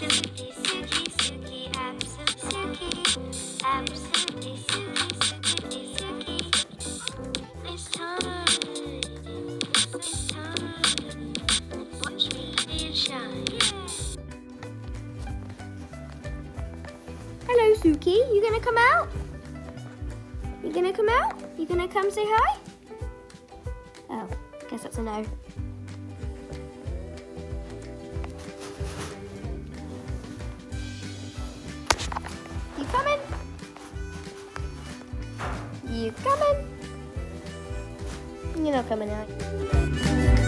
Hello, Suki. You gonna come out? You gonna come out? You gonna come say hi? Oh, guess that's a no. You coming? You're not coming out.